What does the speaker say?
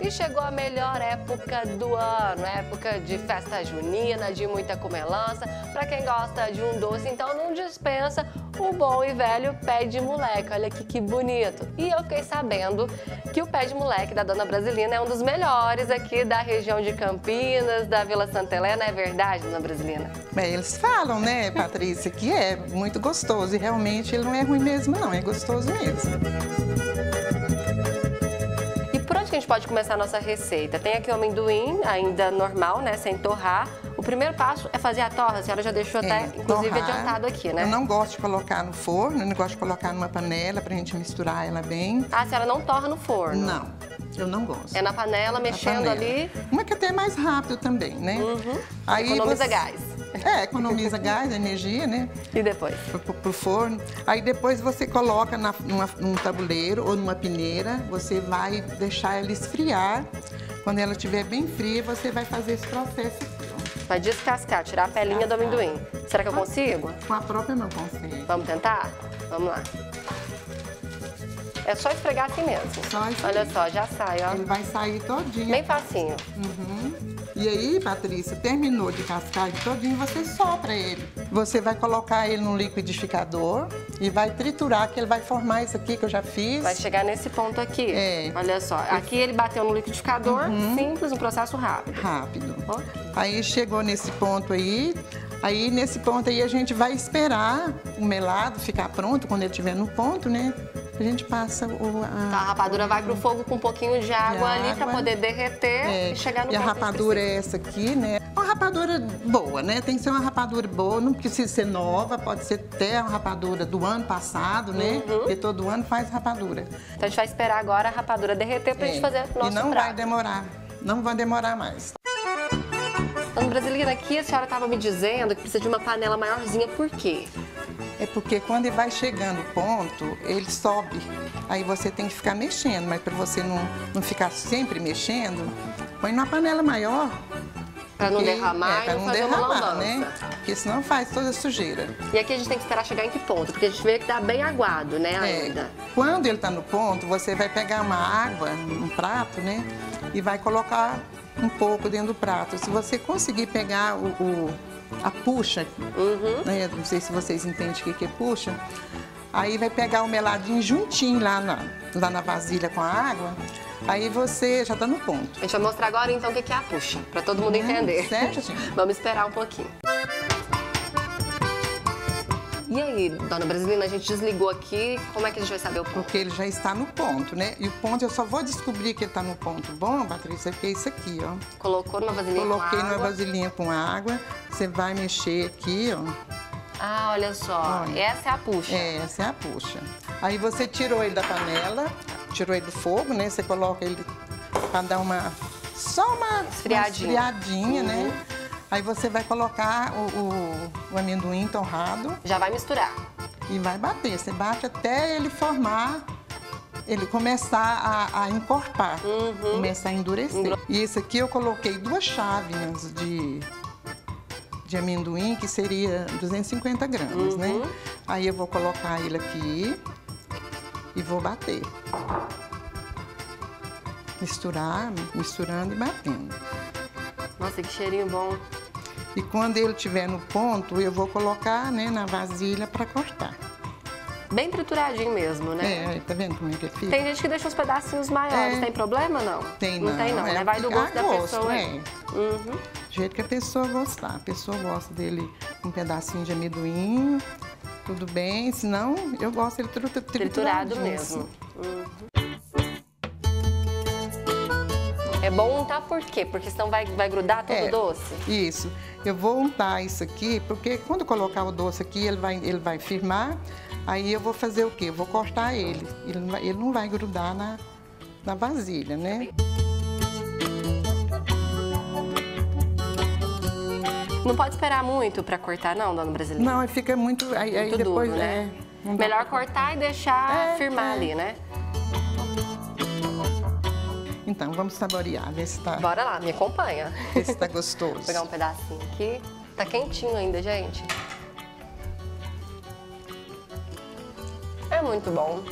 E chegou melhor época do ano, época de festa junina, de muita comelança. Para quem gosta de um doce, então não dispensa o bom e velho pé de moleque. Olha aqui que bonito. E eu fiquei sabendo que o pé de moleque da Dona Brasilina é um dos melhores aqui da região de Campinas, da Vila Santa Helena. É verdade, Dona Brasilina? Bem, eles falam, né, Patrícia, que é muito gostoso. E realmente ele não é ruim mesmo, não. É gostoso mesmo. Que a gente pode começar a nossa receita? Tem aqui o amendoim, ainda normal, né, sem torrar. O primeiro passo é fazer a torra, a senhora já deixou até, É, inclusive, torrar. adiantado aqui, né? Eu não gosto de colocar no forno, eu não gosto de colocar numa panela pra gente misturar ela bem. Ah, a senhora não torra no forno? Não, eu não gosto. É na panela, Na mexendo panela. ali, Uma que até é mais rápido também, né? Uhum. Aí economiza você- gás. É, economiza gás, energia, né? E depois? Pro, pro- forno. Aí depois você coloca na, numa- num tabuleiro ou numa peneira, você vai deixar ela esfriar. Quando ela estiver bem fria, você vai fazer esse processo aqui. Vai descascar, tirar a pelinha do amendoim. Será que eu consigo? Com a própria mão consegue. Vamos tentar? Vamos lá. É só esfregar assim mesmo. Só esfregar. Olha só, já sai, ó. Ele vai sair todinho. Bem facinho. Uhum. E aí, Patrícia, terminou de cascar ele todinho, você sopra ele. Você vai colocar ele no liquidificador e vai triturar, que ele vai formar isso aqui que eu já fiz. Vai chegar nesse ponto aqui. É. Uhum. Olha só. Aqui ele bateu no liquidificador, simples, um processo rápido. Rápido. Aí chegou nesse ponto aí, aí nesse ponto aí a gente vai esperar o melado ficar pronto, quando ele estiver no ponto, né? A gente passa o... A, Tá, a rapadura vai pro fogo com um pouquinho de água ali água. poder derreter É, e chegar no e a rapadura é essa aqui, né? Uma rapadura boa, né? Tem que ser uma rapadura boa, não precisa ser nova, pode ser até uma rapadura do ano passado, né? Uhum. Porque todo ano faz rapadura. Então a gente vai esperar agora a rapadura derreter pra gente É. fazer o nosso e não prato. vai demorar, não vai demorar mais. Dona Brasilina, aqui a senhora estava me dizendo que precisa de uma panela maiorzinha, por quê? É porque quando ele vai chegando o ponto, ele sobe. Aí você tem que ficar mexendo, mas para você não, não ficar sempre mexendo, põe numa panela maior. Pra não derramar é, pra não derramar, né? Porque senão faz toda a sujeira. E aqui a gente tem que esperar chegar em que ponto? Porque a gente vê que tá bem aguado, né, É, ainda. quando ele está no ponto, você vai pegar uma água, um prato, né? E vai colocar um pouco dentro do prato. Se você conseguir pegar o, o- a puxa, Uhum. né? Não sei se vocês entendem o que é puxa. Aí vai pegar o meladinho juntinho lá na, lá na vasilha com a água. Aí você já está no ponto. A gente vai mostrar agora então o que é a puxa, pra todo mundo Hum, entender. certo, gente? Vamos esperar um pouquinho. E aí, dona Brasilina, a gente desligou aqui, como é que a gente vai saber o ponto? Porque ele já está no ponto, né? E o ponto, eu só vou descobrir que ele está no ponto bom, Patrícia, porque é isso aqui, ó. Colocou numa vasilhinha Coloquei com numa água. vasilhinha com água. Você vai mexer aqui, ó. Ah, olha só, Olha. essa é a puxa. É, essa é a puxa. Aí você tirou ele da panela, tirou ele do fogo, né? Você coloca ele para dar uma só uma Esfriadinha. uma esfriadinha, né? Aí você vai colocar o, o- o amendoim torrado Já vai misturar. e vai bater. Você bate até ele formar, ele começar a, a encorpar, Uhum. começar a endurecer. E esse aqui eu coloquei duas chávenas de, de amendoim, que seria 250 gramas, Uhum. né? Aí eu vou colocar ele aqui e vou bater. Misturar, misturando e batendo. Nossa, que cheirinho bom. E quando ele estiver no ponto, eu vou colocar né, na vasilha para cortar. Bem trituradinho mesmo, né? É, tá vendo como é que fica? Tem gente que deixa uns pedacinhos maiores, É. tem problema não? Tem não. Não tem não, é, né? Vai do gosto a da gosto, pessoa. É. Uhum. Do jeito que a pessoa gostar. A pessoa gosta dele com um pedacinho de amendoim, tudo bem. Senão, eu gosto dele tritu- Triturado trituradinho, mesmo. assim. Uhum. Bom untar por quê? Porque senão vai, vai grudar todo É. doce? Isso. Eu vou untar isso aqui, porque quando colocar o doce aqui, ele vai, ele vai firmar. Aí eu vou fazer o quê? Eu vou cortar ele. Ele não vai, ele não vai grudar na, na vasilha, né? Não pode esperar muito pra cortar não, dona Brasileira? Não, aí fica muito. Aí, aí Muito depois. duro, né? é, Melhor cortar e deixar É, firmar é. ali, né? Então, vamos saborear, ver se tá... Bora lá, me acompanha. Ver se tá gostoso. Vou pegar um pedacinho aqui. Tá quentinho ainda, gente. É muito bom.